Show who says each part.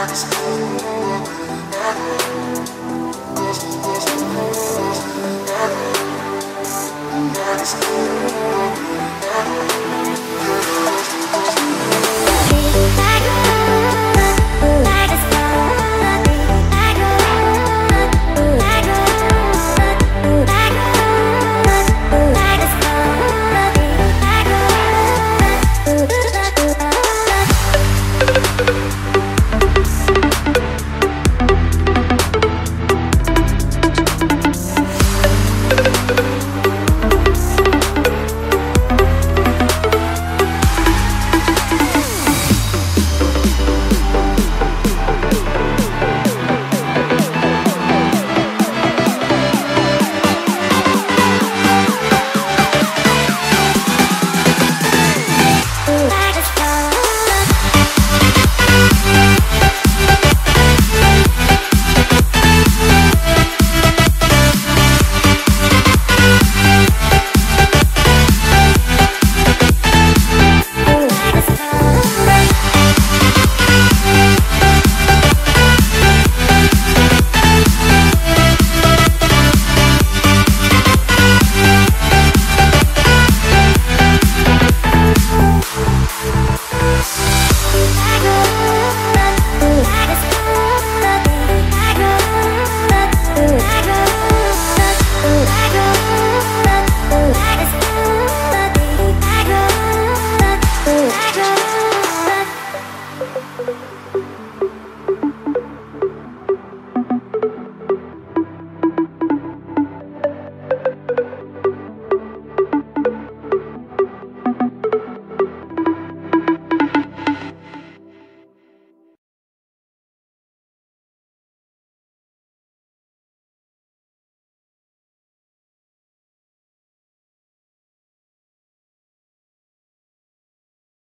Speaker 1: Cause